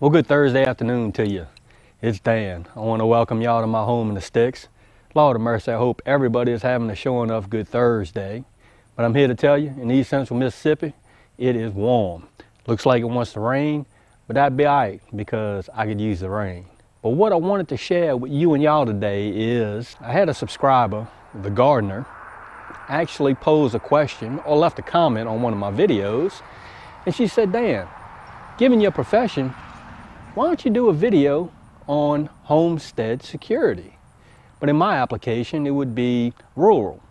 Well, good Thursday afternoon to you. It's Dan. I want to welcome y'all to my home in the sticks. Lord of mercy, I hope everybody is having a show enough good Thursday. But I'm here to tell you, in East Central Mississippi, it is warm. Looks like it wants to rain, but that'd be all right because I could use the rain. But what I wanted to share with you and y'all today is I had a subscriber, the gardener, actually posed a question or left a comment on one of my videos. And she said, Dan, given your profession, why don't you do a video on homestead security? But in my application, it would be rural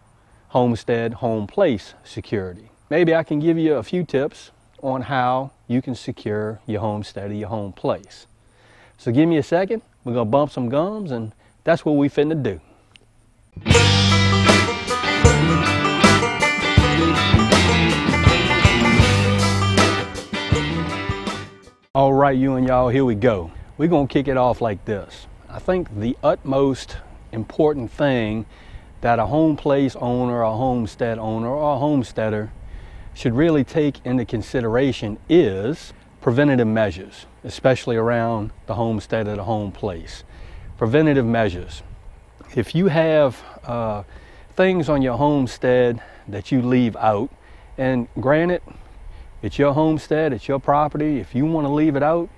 homestead home place security. Maybe I can give you a few tips on how you can secure your homestead or your home place. So give me a second, we're gonna bump some gums and that's what we finna do. Right, you and y'all, here we go. We're gonna kick it off like this. I think the utmost important thing that a home place owner, a homestead owner, or a homesteader should really take into consideration is preventative measures, especially around the homestead or the home place. Preventative measures. If you have uh, things on your homestead that you leave out, and granted, it's your homestead, it's your property. If you want to leave it out,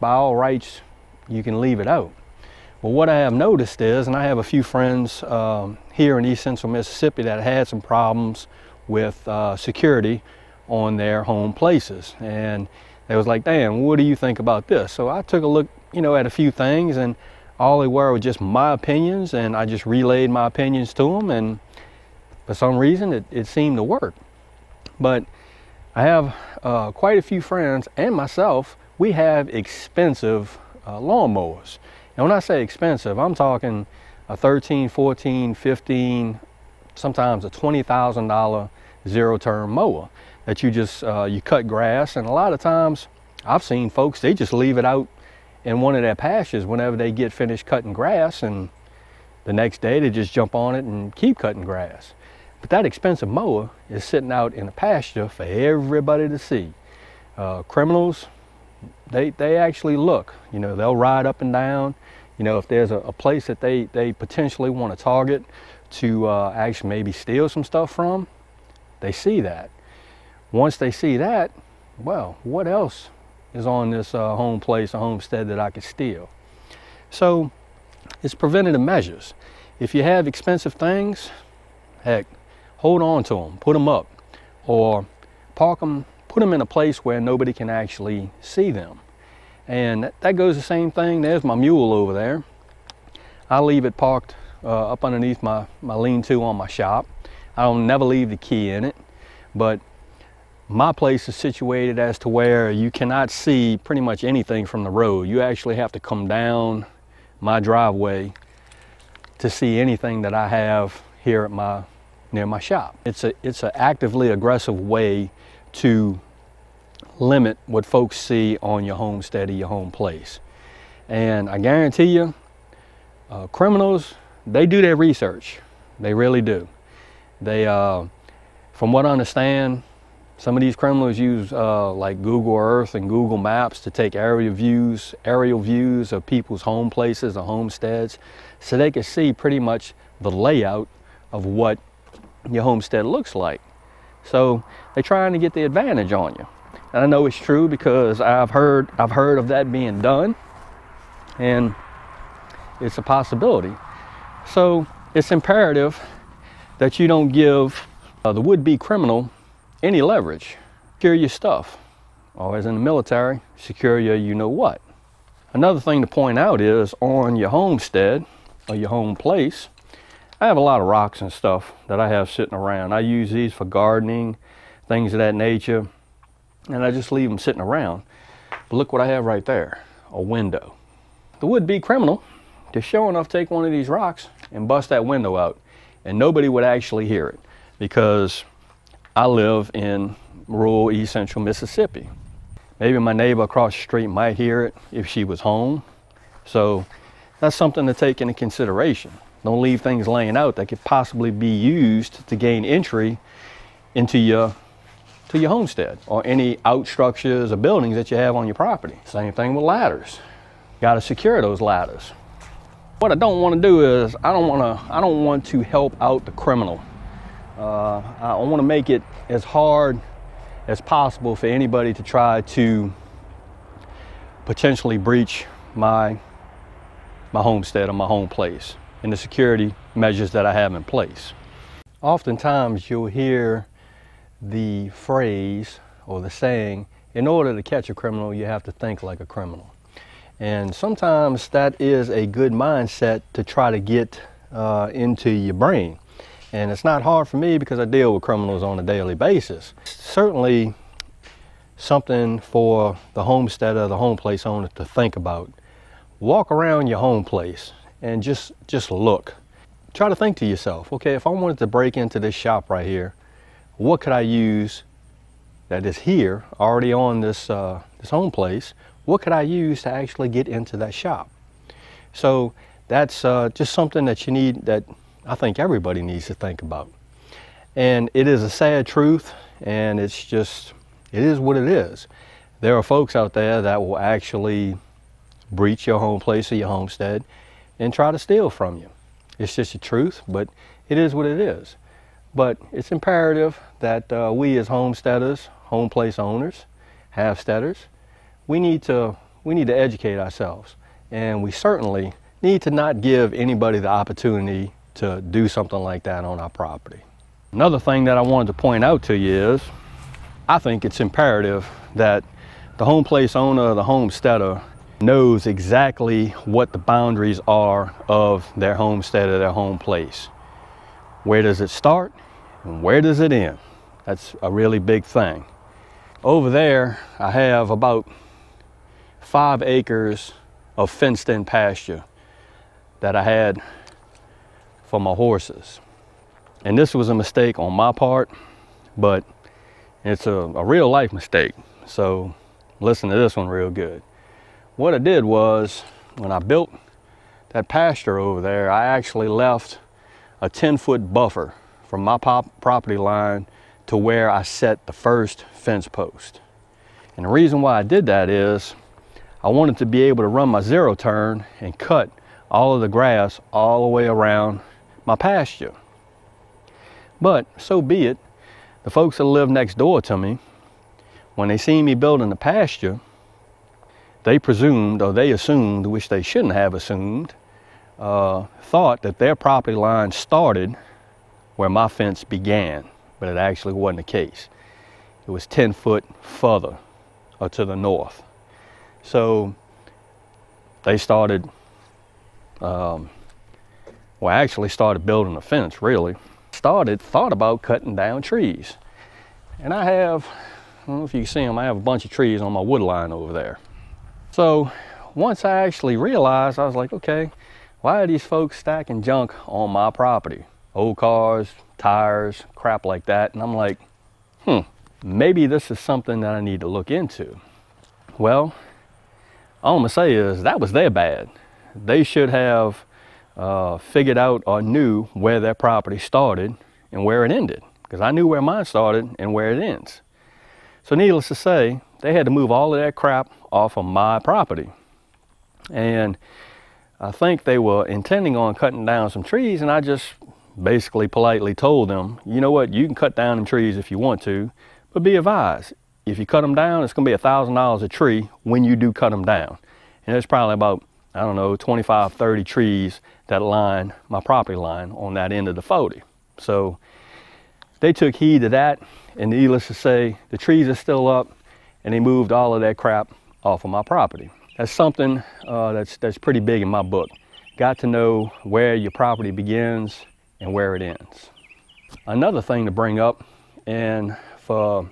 by all rights, you can leave it out. But what I have noticed is, and I have a few friends um, here in East Central Mississippi that had some problems with uh, security on their home places. And they was like, Dan, what do you think about this? So I took a look, you know, at a few things and all they were were just my opinions and I just relayed my opinions to them and for some reason it, it seemed to work. But I have uh, quite a few friends and myself, we have expensive uh, lawnmowers. And when I say expensive, I'm talking a 13, 14, 15, sometimes a $20,000 zero turn mower that you just, uh, you cut grass. And a lot of times I've seen folks, they just leave it out in one of their pastures whenever they get finished cutting grass and the next day they just jump on it and keep cutting grass. But that expensive mower is sitting out in a pasture for everybody to see. Uh, criminals, they, they actually look, you know, they'll ride up and down. You know, if there's a, a place that they, they potentially want to target to uh, actually maybe steal some stuff from, they see that. Once they see that, well, what else is on this uh, home place, a homestead that I could steal? So it's preventative measures. If you have expensive things, heck, hold on to them, put them up, or park them, put them in a place where nobody can actually see them. And that goes the same thing. There's my mule over there. I leave it parked uh, up underneath my, my lean-to on my shop. I don't never leave the key in it, but my place is situated as to where you cannot see pretty much anything from the road. You actually have to come down my driveway to see anything that I have here at my near my shop. It's a it's an actively aggressive way to limit what folks see on your homestead or your home place. And I guarantee you, uh, criminals, they do their research. They really do. They, uh, from what I understand, some of these criminals use uh, like Google Earth and Google Maps to take aerial views, aerial views of people's home places or homesteads, so they can see pretty much the layout of what your homestead looks like. So they're trying to get the advantage on you. And I know it's true because I've heard I've heard of that being done and it's a possibility. So it's imperative that you don't give uh, the would-be criminal any leverage. Secure your stuff. Always in the military, secure your you know what. Another thing to point out is on your homestead or your home place, I have a lot of rocks and stuff that I have sitting around. I use these for gardening, things of that nature, and I just leave them sitting around. But look what I have right there, a window. The would-be criminal to show enough take one of these rocks and bust that window out, and nobody would actually hear it because I live in rural east central Mississippi. Maybe my neighbor across the street might hear it if she was home. So that's something to take into consideration. Don't leave things laying out that could possibly be used to gain entry into your to your homestead or any out structures or buildings that you have on your property. Same thing with ladders. Got to secure those ladders. What I don't want to do is I don't want to I don't want to help out the criminal. Uh, I want to make it as hard as possible for anybody to try to potentially breach my my homestead or my home place and the security measures that I have in place. Oftentimes you'll hear the phrase or the saying, in order to catch a criminal, you have to think like a criminal. And sometimes that is a good mindset to try to get uh, into your brain. And it's not hard for me because I deal with criminals on a daily basis. Certainly something for the homesteader, the home place owner to think about. Walk around your home place and just, just look. Try to think to yourself, okay, if I wanted to break into this shop right here, what could I use that is here, already on this, uh, this home place, what could I use to actually get into that shop? So that's uh, just something that you need, that I think everybody needs to think about. And it is a sad truth, and it's just, it is what it is. There are folks out there that will actually breach your home place or your homestead and try to steal from you. It's just the truth, but it is what it is. But it's imperative that uh, we as homesteaders, home place owners, half-steaders, we need to we need to educate ourselves, and we certainly need to not give anybody the opportunity to do something like that on our property. Another thing that I wanted to point out to you is, I think it's imperative that the home place owner, the homesteader, knows exactly what the boundaries are of their homestead or their home place. Where does it start and where does it end? That's a really big thing. Over there, I have about five acres of fenced in pasture that I had for my horses. And this was a mistake on my part, but it's a, a real life mistake. So listen to this one real good. What I did was when I built that pasture over there, I actually left a 10 foot buffer from my property line to where I set the first fence post. And the reason why I did that is I wanted to be able to run my zero turn and cut all of the grass all the way around my pasture. But so be it. The folks that live next door to me, when they see me building the pasture, they presumed or they assumed, which they shouldn't have assumed, uh, thought that their property line started where my fence began, but it actually wasn't the case. It was 10 foot further or uh, to the north. So they started, um, well, actually started building a fence, really. Started, thought about cutting down trees. And I have, I don't know if you can see them, I have a bunch of trees on my wood line over there. So once I actually realized, I was like, okay, why are these folks stacking junk on my property? Old cars, tires, crap like that. And I'm like, hmm, maybe this is something that I need to look into. Well, all I'm gonna say is that was their bad. They should have uh, figured out or knew where their property started and where it ended because I knew where mine started and where it ends. So needless to say, they had to move all of that crap off of my property. And I think they were intending on cutting down some trees and I just basically politely told them, you know what, you can cut down them trees if you want to, but be advised, if you cut them down, it's gonna be a $1,000 a tree when you do cut them down. And there's probably about, I don't know, 25, 30 trees that line my property line on that end of the 40. So they took heed to that and needless to say, the trees are still up and they moved all of that crap off of my property. That's something uh, that's, that's pretty big in my book. Got to know where your property begins and where it ends. Another thing to bring up and for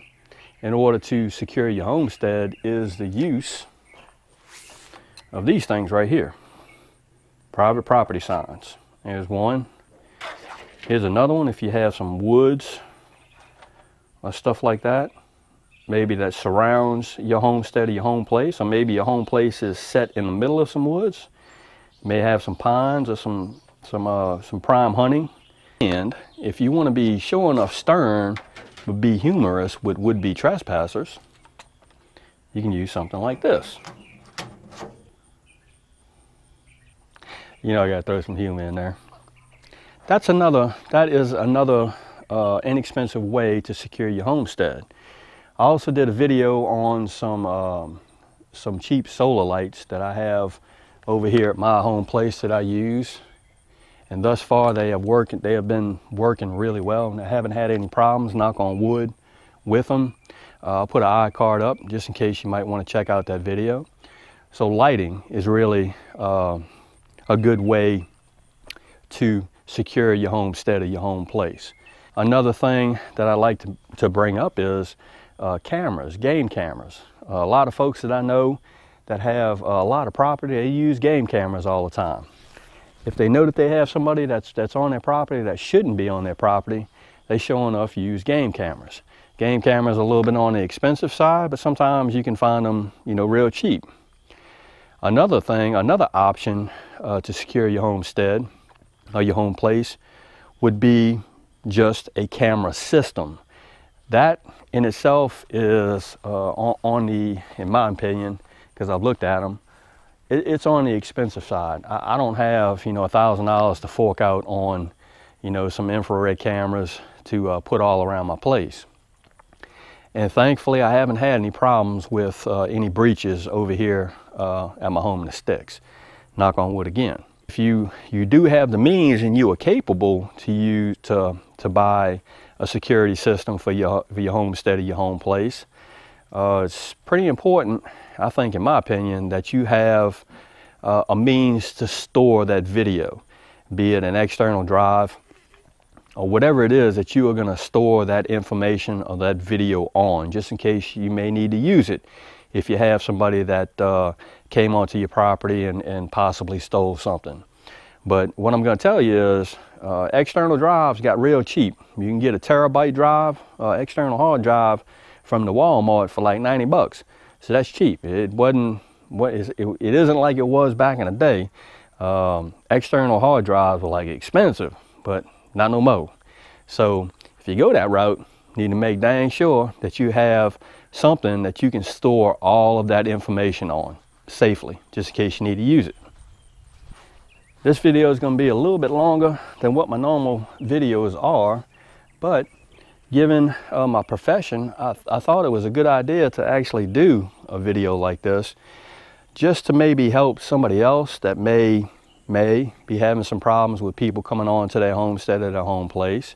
in order to secure your homestead is the use of these things right here. Private property signs. Here's one. Here's another one if you have some woods or stuff like that maybe that surrounds your homestead or your home place, or maybe your home place is set in the middle of some woods. You may have some pines or some some uh, some prime hunting. And if you want to be sure enough stern would be humorous with would-be trespassers, you can use something like this. You know I gotta throw some humor in there. That's another, that is another uh, inexpensive way to secure your homestead. I also did a video on some, um, some cheap solar lights that I have over here at my home place that I use. And thus far they have worked, they have been working really well and I haven't had any problems, knock on wood, with them. Uh, I'll put an iCard up just in case you might want to check out that video. So lighting is really uh, a good way to secure your homestead or your home place. Another thing that I like to, to bring up is uh, cameras, game cameras. Uh, a lot of folks that I know that have a lot of property, they use game cameras all the time. If they know that they have somebody that's, that's on their property that shouldn't be on their property, they sure enough use game cameras. Game cameras are a little bit on the expensive side, but sometimes you can find them, you know, real cheap. Another thing, another option uh, to secure your homestead or your home place would be just a camera system. That in itself is uh, on, the, in my opinion, because I've looked at them, it, it's on the expensive side. I, I don't have, you know, a thousand dollars to fork out on, you know, some infrared cameras to uh, put all around my place. And thankfully, I haven't had any problems with uh, any breaches over here uh, at my home in the sticks. Knock on wood again. If you, you do have the means and you are capable to use to, to buy a security system for your, for your homestead or your home place, uh, it's pretty important, I think in my opinion, that you have uh, a means to store that video, be it an external drive or whatever it is that you are going to store that information or that video on, just in case you may need to use it if you have somebody that uh, came onto your property and, and possibly stole something. But what I'm going to tell you is uh, external drives got real cheap. You can get a terabyte drive, uh, external hard drive from the Walmart for like 90 bucks. So that's cheap. It wasn't, what is, it, it isn't like it was back in the day. Um, external hard drives were like expensive, but not no more. So if you go that route, you need to make dang sure that you have something that you can store all of that information on safely, just in case you need to use it. This video is going to be a little bit longer than what my normal videos are, but given uh, my profession, I, I thought it was a good idea to actually do a video like this just to maybe help somebody else that may may be having some problems with people coming on to their homestead or their home place.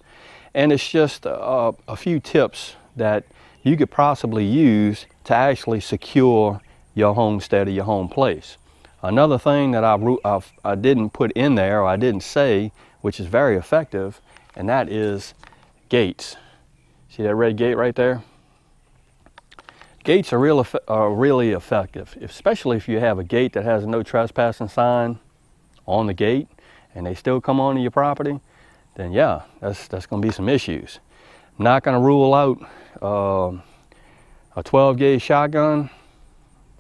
And it's just a, a few tips that you could possibly use to actually secure your homestead or your home place. Another thing that I, I, I didn't put in there or I didn't say, which is very effective, and that is gates. See that red gate right there? Gates are, real, are really effective, especially if you have a gate that has no trespassing sign on the gate and they still come onto your property, then yeah, that's, that's gonna be some issues. Not gonna rule out uh, a 12 gauge shotgun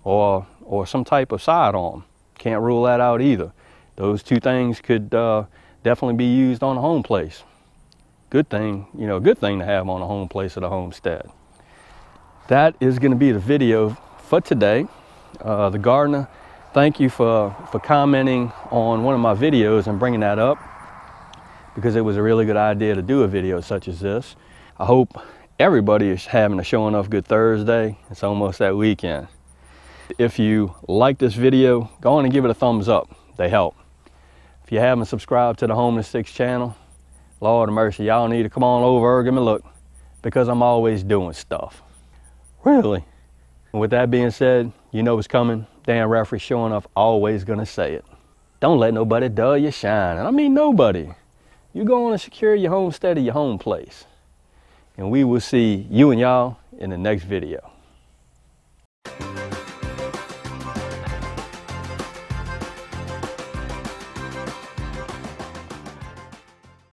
or, or some type of sidearm. Can't rule that out either. Those two things could uh, definitely be used on a home place. Good thing, you know, good thing to have on a home place at a homestead. That is gonna be the video for today. Uh, the gardener thank you for, for commenting on one of my videos and bringing that up because it was a really good idea to do a video such as this. I hope everybody is having a Show Enough Good Thursday. It's almost that weekend. If you like this video, go on and give it a thumbs up. They help. If you haven't subscribed to the Home Six channel, Lord of mercy, y'all need to come on over, give me a look, because I'm always doing stuff. Really? With that being said, you know what's coming. Dan Referee Show Enough, always gonna say it. Don't let nobody dull your shine. And I mean nobody. You're going to secure your homestead or your home place. And we will see you and y'all in the next video.